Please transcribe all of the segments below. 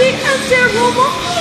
big and terrible.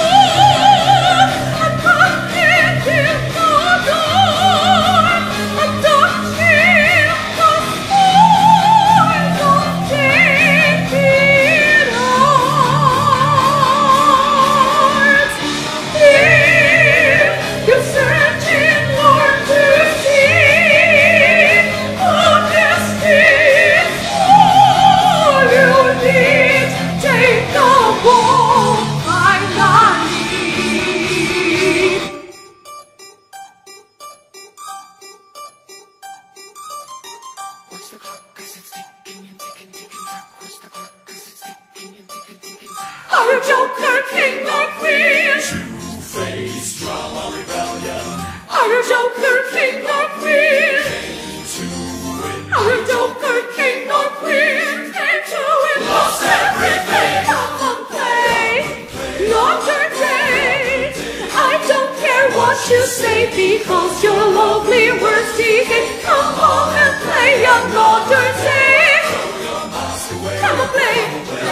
King or queen? Two-faced drama rebellion. Are you Joker, king or queen? To win. Are you Joker, king or queen? Came to win, lost everything. Come and play your day. I don't care what you say because you're lovely, worthy. Come home and play another day. Come and play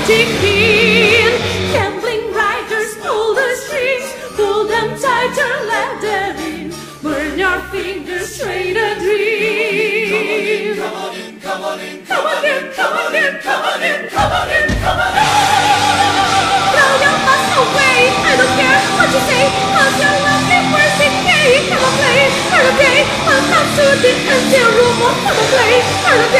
clock ticking. Gambling riders pull the strings, pull them tighter, let them in. Burn your fingers, trade a dream. Come on in, come on in, Come on in, come on in, come on in, come on in, come on in. Throw your fuss away. I don't care what you say, cause your love is worth it. Hey, come on, play, for a day. Welcome to the empty room of come on,